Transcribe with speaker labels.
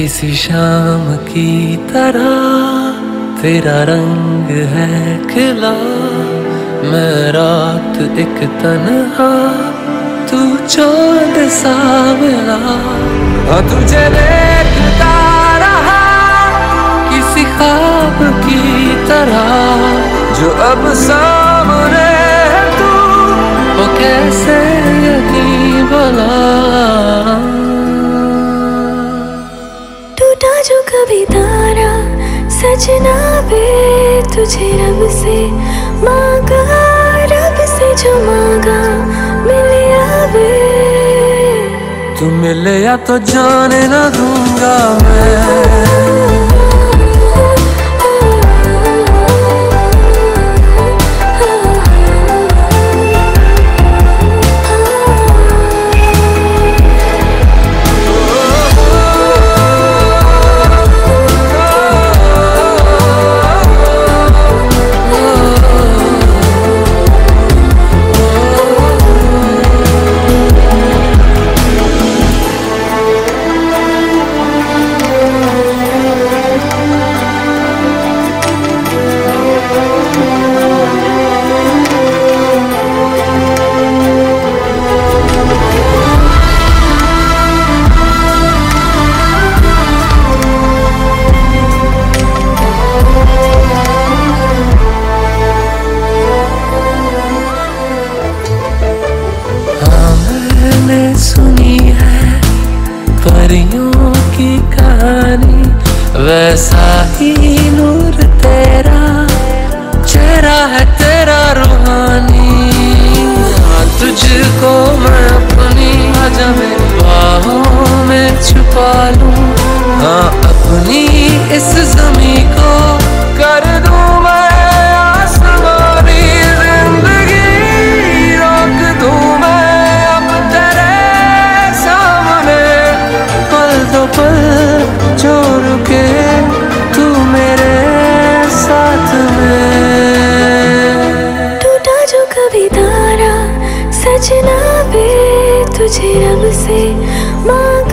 Speaker 1: किसी शाम की तरह तेरा रंग है खिला। मैं रात एक तनहा, तू चाँद सा मिला हाँ तुझे देखता रहा किसी ख्वाब की तरह। जो अब सामने तू, वो कैसे यकीन भला
Speaker 2: कभी तारा सजना बे तुझे रब से मांगा, रब से जो मांगा, मिले बे
Speaker 1: तू मिले या तो जाने ना दूँगा मैं। परियों की कहानी वैसा ही नूर तेरा चेहरा है तेरा रूहानी। हाँ, तुझको मैं अपनी आजा मेरी बाहों में छुपा लूँ। हाँ अपनी इस जमी तारा
Speaker 2: भी तुझे रंग से मांगा